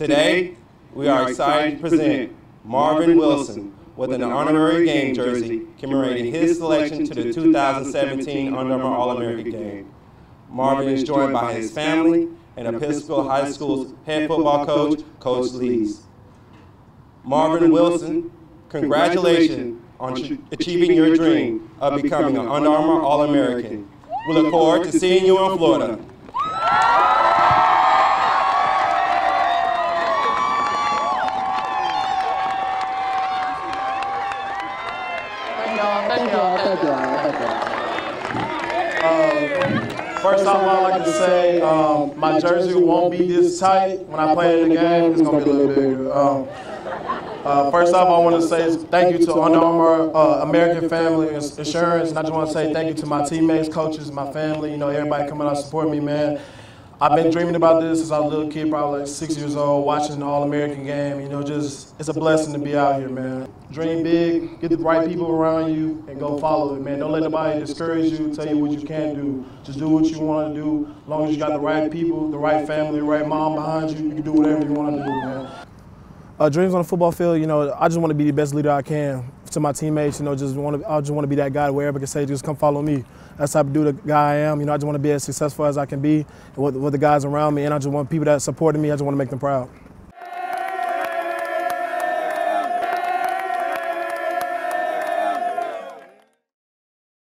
Today, we are excited to present Marvin Wilson with an honorary game jersey commemorating his selection to the 2017 Under Armour All-American Game. Marvin is joined by his family and Episcopal High School's head football coach, Coach Lees. Marvin Wilson, congratulations on achieving your dream of becoming an Under Armour All-American. We look forward to seeing you in Florida. Y'all, thank y'all, thank y'all, thank y'all. First off, I'd like to say um, my jersey won't be this tight when I play in the game. It's gonna be a little bigger. Um, uh, first off, I want to say thank you to Under Armour uh, American Family Insurance, and I just want to say thank you to my teammates, coaches, my family. You know, everybody coming out to support me, man. I've been dreaming about this since I was a little kid, probably like six years old, watching the All-American game. You know, just it's a blessing to be out here, man. Dream big, get the right people around you, and go follow it, man. Don't let nobody discourage you, tell you what you can't do. Just do what you want to do. As long as you got the right people, the right family, the right mom behind you, you can do whatever you want to do, man. Uh, dreams on the football field, you know, I just want to be the best leader I can to my teammates. You know, just want to, I just want to be that guy wherever I can say, just come follow me. That's type of dude, the guy I am. You know, I just want to be as successful as I can be with, with the guys around me, and I just want people that supported me. I just want to make them proud.